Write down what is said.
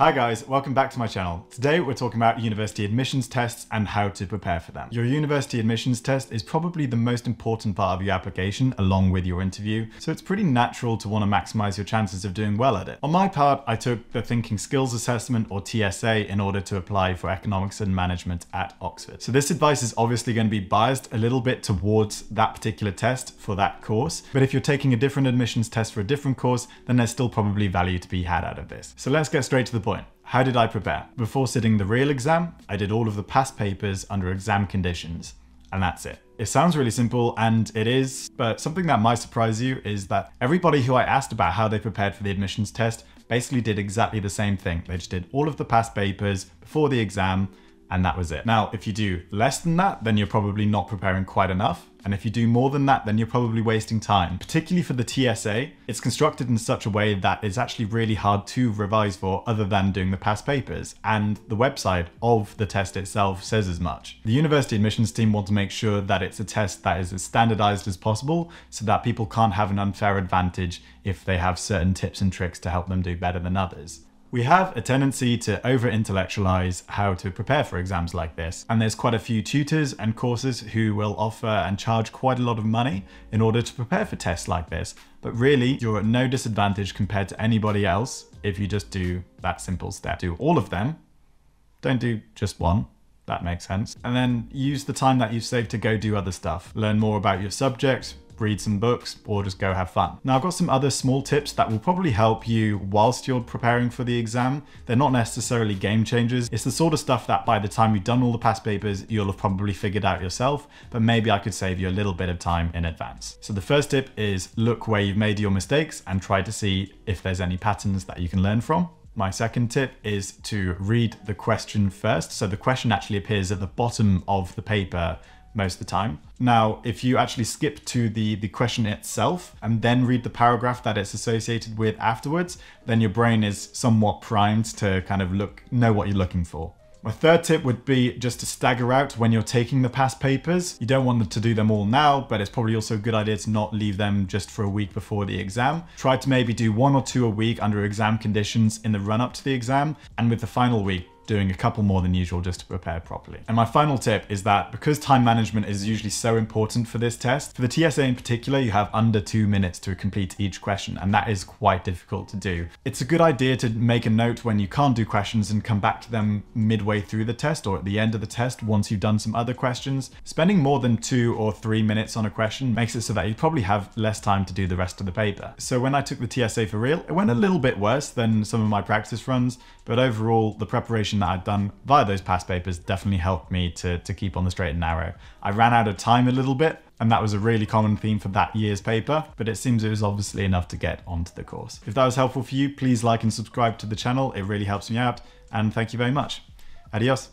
Hi guys, welcome back to my channel. Today we're talking about university admissions tests and how to prepare for them. Your university admissions test is probably the most important part of your application along with your interview, so it's pretty natural to want to maximize your chances of doing well at it. On my part, I took the Thinking Skills Assessment or TSA in order to apply for economics and management at Oxford. So this advice is obviously going to be biased a little bit towards that particular test for that course, but if you're taking a different admissions test for a different course, then there's still probably value to be had out of this. So let's get straight to the point. How did I prepare? Before sitting the real exam, I did all of the past papers under exam conditions, and that's it. It sounds really simple, and it is, but something that might surprise you is that everybody who I asked about how they prepared for the admissions test basically did exactly the same thing. They just did all of the past papers before the exam, and that was it. Now, if you do less than that, then you're probably not preparing quite enough. And if you do more than that, then you're probably wasting time. Particularly for the TSA, it's constructed in such a way that it's actually really hard to revise for other than doing the past papers. And the website of the test itself says as much. The university admissions team want to make sure that it's a test that is as standardized as possible so that people can't have an unfair advantage if they have certain tips and tricks to help them do better than others. We have a tendency to over intellectualize how to prepare for exams like this, and there's quite a few tutors and courses who will offer and charge quite a lot of money in order to prepare for tests like this. But really, you're at no disadvantage compared to anybody else if you just do that simple step. Do all of them, don't do just one. That makes sense. And then use the time that you've saved to go do other stuff. Learn more about your subject, read some books, or just go have fun. Now, I've got some other small tips that will probably help you whilst you're preparing for the exam. They're not necessarily game changers. It's the sort of stuff that by the time you've done all the past papers, you'll have probably figured out yourself, but maybe I could save you a little bit of time in advance. So the first tip is look where you've made your mistakes and try to see if there's any patterns that you can learn from. My second tip is to read the question first. So the question actually appears at the bottom of the paper most of the time. Now, if you actually skip to the, the question itself and then read the paragraph that it's associated with afterwards, then your brain is somewhat primed to kind of look know what you're looking for. My third tip would be just to stagger out when you're taking the past papers. You don't want to do them all now, but it's probably also a good idea to not leave them just for a week before the exam. Try to maybe do one or two a week under exam conditions in the run up to the exam, and with the final week, doing a couple more than usual just to prepare properly. And my final tip is that because time management is usually so important for this test, for the TSA in particular, you have under two minutes to complete each question, and that is quite difficult to do. It's a good idea to make a note when you can't do questions and come back to them midway through the test or at the end of the test once you've done some other questions. Spending more than two or three minutes on a question makes it so that you probably have less time to do the rest of the paper. So when I took the TSA for real, it went a little bit worse than some of my practice runs, but overall the preparation that I'd done via those past papers definitely helped me to, to keep on the straight and narrow. I ran out of time a little bit, and that was a really common theme for that year's paper, but it seems it was obviously enough to get onto the course. If that was helpful for you, please like and subscribe to the channel. It really helps me out, and thank you very much. Adios.